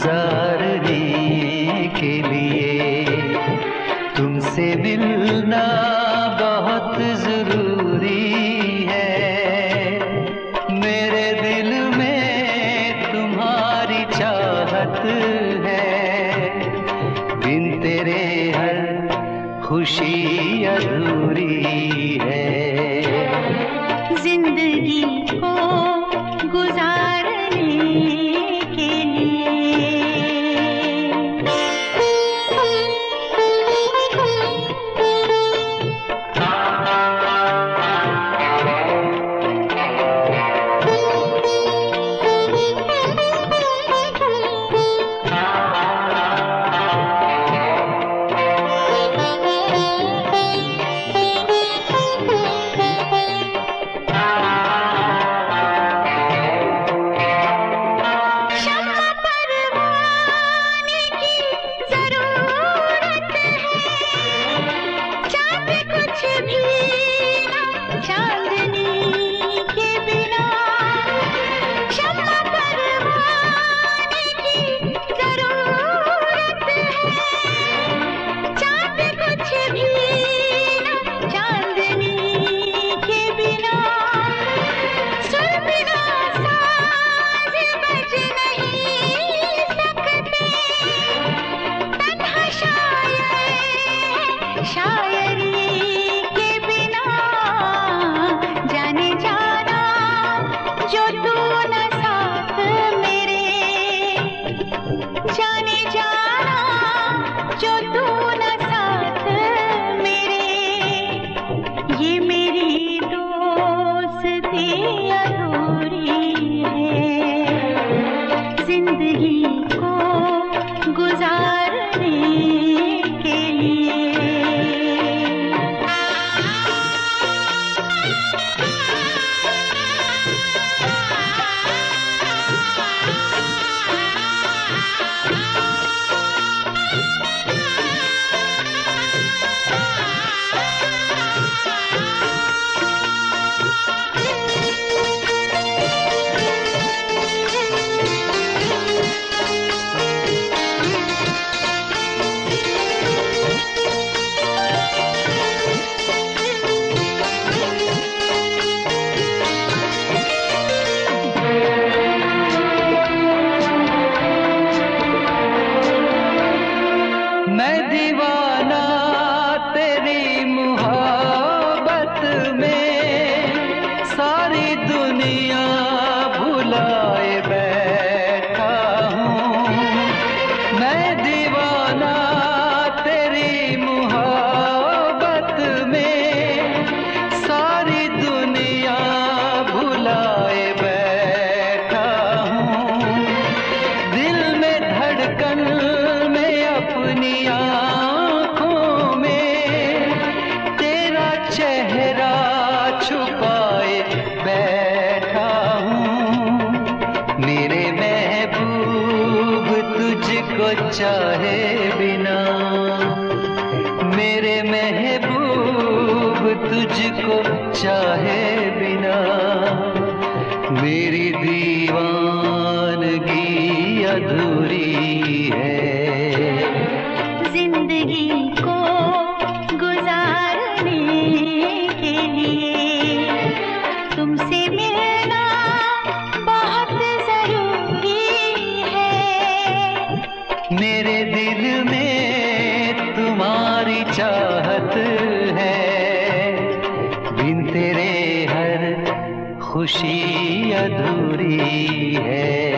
गुजारने के लिए। तुमसे मिलना बहुत ज़रूरी है। मेरे दिल में तुम्हारी चाहत को चाहे बिना। मेरे महबूब तुझको चाहे बिना। मेरी दीवानगी अधूरी खुशी अधूरी है।